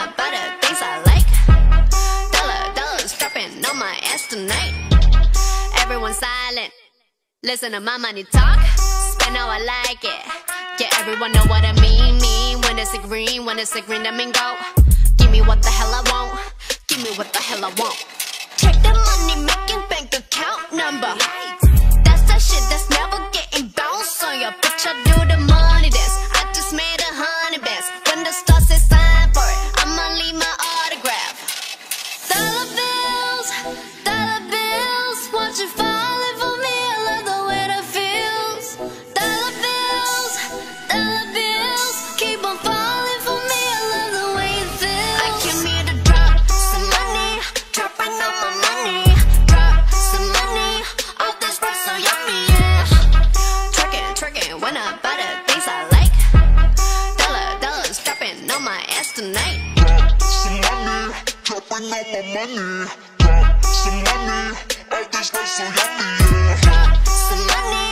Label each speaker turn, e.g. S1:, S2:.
S1: I the things I like. Dollar, dollars dropping on my ass tonight. Everyone silent. Listen to my money talk, spend how I like it. Yeah, everyone know what I mean. Mean when it's a green, when it's a green, I mean go. Give me what the hell I want. Give me what the hell I want. Check the money making bank account number. Tonight.
S2: Drop some money, dropping all my money. Drop some money, all this rap so yummy, yeah.
S1: Drop some money,